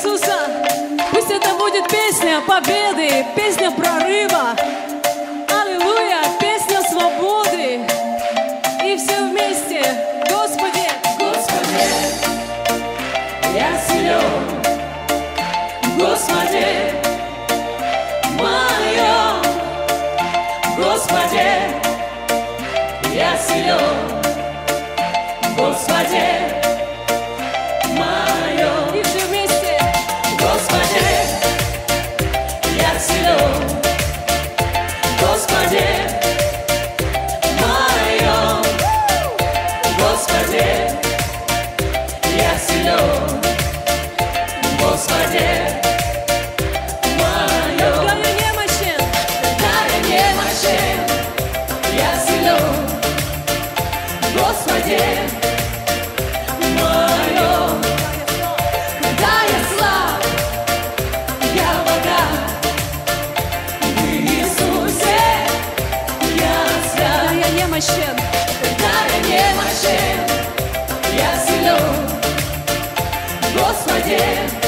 Иисуса. Пусть это будет песня победы, песня прорыва. Аллилуйя, песня свободы. И все вместе, Господи, Господи, я силен, Господи, моем, Господи, я силен, Господи, Господи,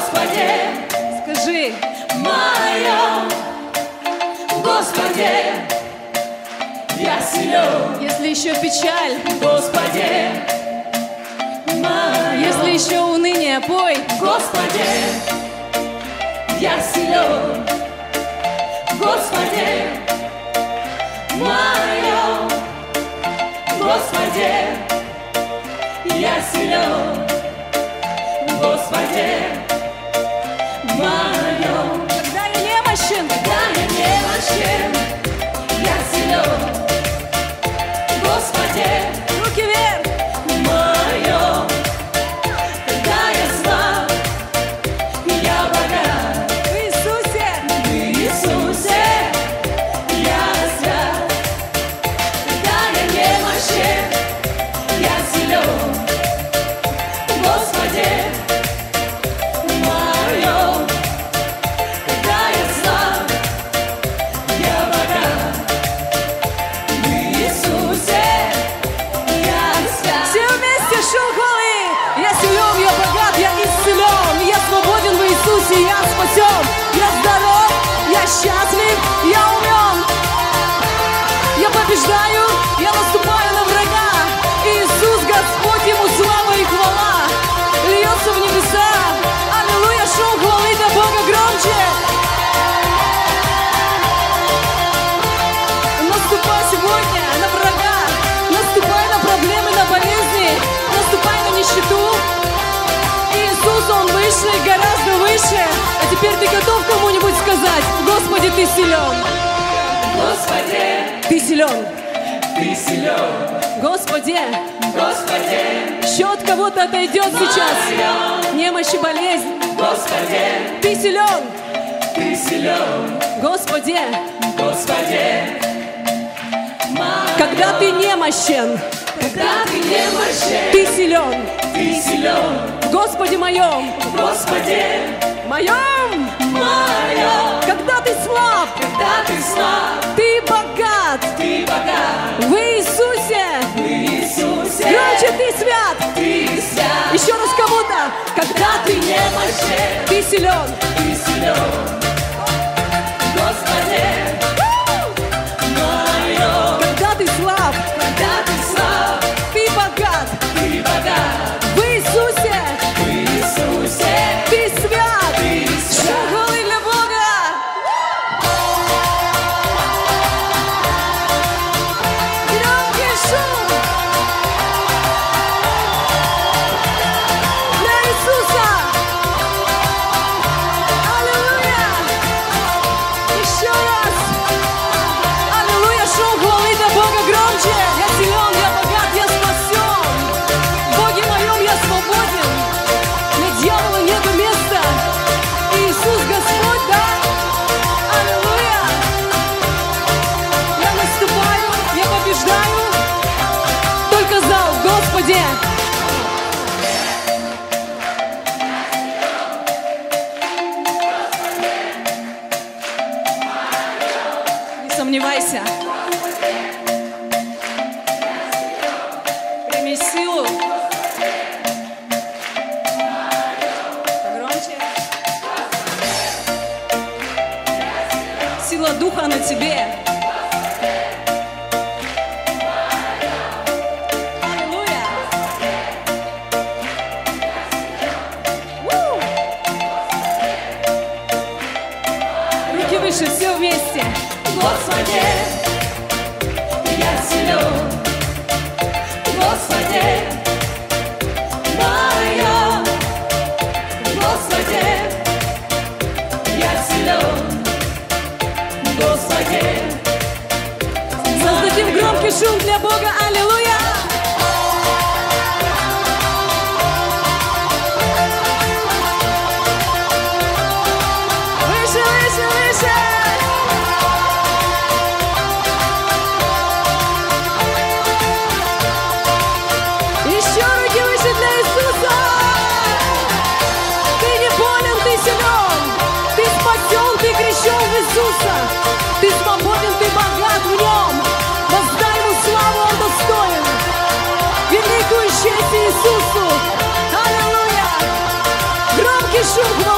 Господи, Скажи, моем, Господи, я силен, если еще печаль, Господи, моем, если еще уныние, пой. Господи, я силен, Господи, моем, Господи, я силен, Господи, немощен, Когда я немощен, я силен, Господи, руки вверх. моем. Когда я слаб, я богат, В Иисусе. Иисусе я свят. Когда я немощен, счастлив, я умен. Я побеждаю, сказать, Господи, Ты силен, Господи, Ты силен, Ты силен, Господи, Господи, счет кого-то отойдет сейчас. силен, Немощь и болезнь, Господи, Ты силен, Ты силен, Господи, Господи, когда Ты немощен, когда Ты немощен, Ты силен, Ты силен, в Господе моем, Господи, моем, моем, Ты слаб, когда Ты слаб, Ты богат Ты богат, в Иисусе. в Иисусе, Громче ты свят. Ты свят, Еще раз кому-то. когда Ты немощен, Ты силен. Ты силен, сомневайся. Прими силу. Погромче. Сила духа на тебе. Господи, я силен. 幸福